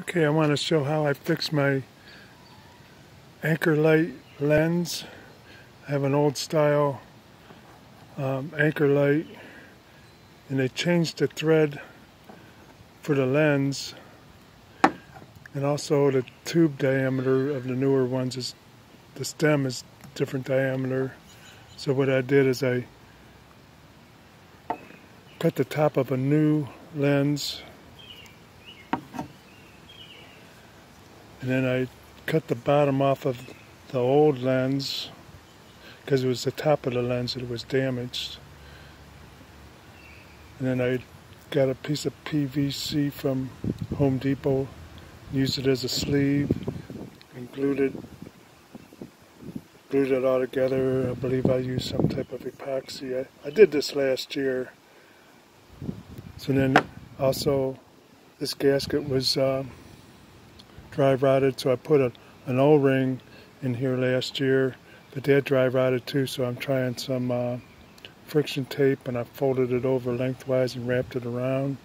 Okay, I want to show how I fix my anchor light lens. I have an old style um, anchor light and they changed the thread for the lens. And also the tube diameter of the newer ones is the stem is different diameter. So what I did is I cut the top of a new lens and then I cut the bottom off of the old lens because it was the top of the lens that was damaged. And then I got a piece of PVC from Home Depot used it as a sleeve and glued it glued it all together. I believe I used some type of epoxy. I, I did this last year. So then also this gasket was uh, dry rotted, so I put a, an O-ring in here last year, but that dry rotted too, so I'm trying some uh, friction tape and I folded it over lengthwise and wrapped it around.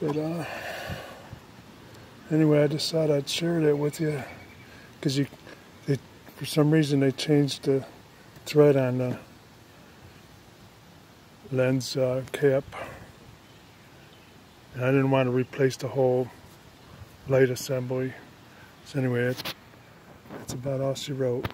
But uh, anyway, I thought I'd share that with you because you, they, for some reason, they changed the thread on the lens uh, cap. And I didn't want to replace the whole light assembly. So anyway, that's about all she wrote.